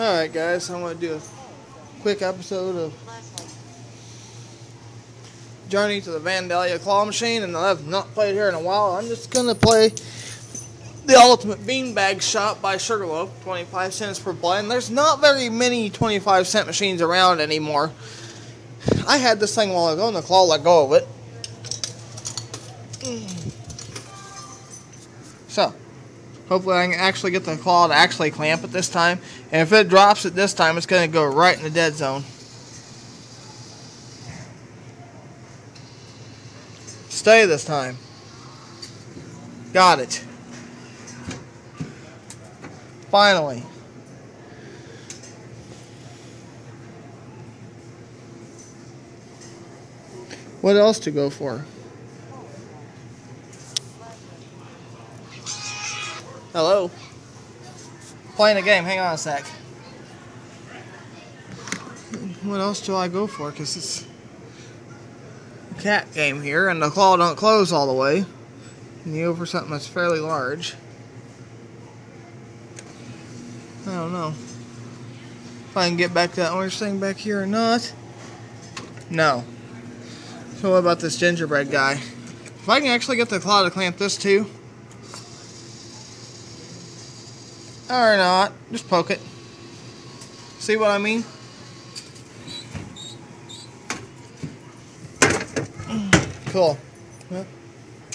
Alright guys, I'm going to do a quick episode of Journey to the Vandalia Claw Machine and I've not played here in a while. I'm just going to play the Ultimate Beanbag Shoppe by Sugarloaf, 25 cents per blend. There's not very many 25 cent machines around anymore. I had this thing while ago and the claw let go of it. So, Hopefully I can actually get the claw to actually clamp it this time. And if it drops it this time, it's going to go right in the dead zone. Stay this time. Got it. Finally. What else to go for? Hello. Playing a game. Hang on a sec. What else do I go for? Because it's a cat game here, and the claw don't close all the way. And you go for something that's fairly large. I don't know. If I can get back that orange thing back here or not. No. So what about this gingerbread guy? If I can actually get the claw to clamp this too, Or not. Just poke it. See what I mean? Cool.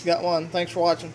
Got one. Thanks for watching.